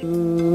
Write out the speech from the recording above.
Mm.